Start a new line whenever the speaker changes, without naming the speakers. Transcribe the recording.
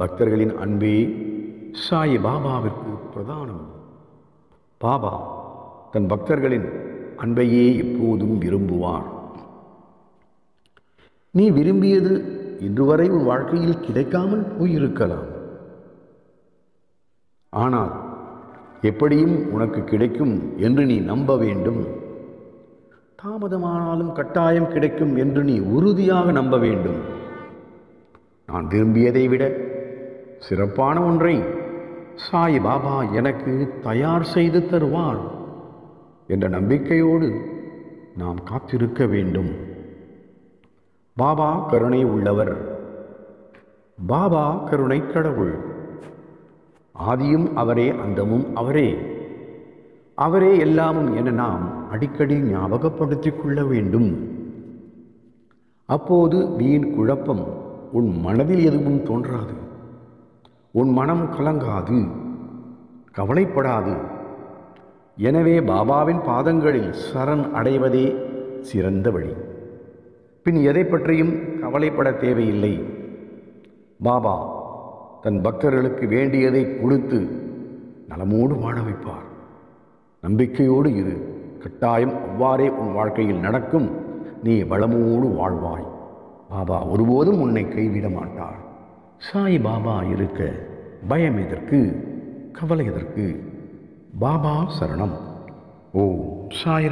பக்தர்களின் அன்பே சாய் பாபாவிற்கு பிரதானம். பாபா தன் பக்தர்களின் அன்பையே எப்போதும் விரும்புவார். நீ விரும்பியது இன்று வரை உன் வாழ்க்கையில் கிடைக்காமல் போயிருக்கலாம். ஆனால் எப்படியும் உனக்கு கிடைக்கும் என்று நீ நம்ப வேண்டும். தாமதமானாலும் கட்டாயம் கிடைக்கும் என்று நீ உறுதியாக நம்ப வேண்டும். நான் விரும்பியதை விட சிறப்பான ஒன்றை சாய் பாபா எனக்கு தயார் செய்து தருவார் என்ற நம்பிக்கையோடு நாம் காத்திருக்க வேண்டும். பாபா கருணை உள்ளவர். பாபா கருணை கடவுள். ஆதியும் அவரே அந்தமும் அவரே. அவரே எல்லாமும் என நாம் அடிக்கடி ஞாபகப்படுத்திக் கொள்ள வேண்டும். அப்போது வீண் குழப்பம் உன் மனதில் எதுவும் தோன்றாது. உன் மனம் கலங்காது கவலைப்படாது. எனவே பாபாவின் பாதங்களில் சரண் அடைவதே சிறந்த வழி. பின் எதை பற்றியும் கவலைப்பட தேவையில்லை. பாபா தன் பக்தர்களுக்கு வேண்டியதை கொடுத்து நலமோடு வாழ வைப்பார். நம்பிக்கையோடு இரு. கட்டாயம் அவ்வாறே உன் வாழ்க்கையில் நடக்கும். நீ வளமோடு வாழ்வாய். பாபா ஒருபோதும் உன்னை கைவிட மாட்டார். சாய் பாபா இருக்க பயம் எதற்கு? கவலை எதற்கு? பாபா சரணம். ஓ சாய்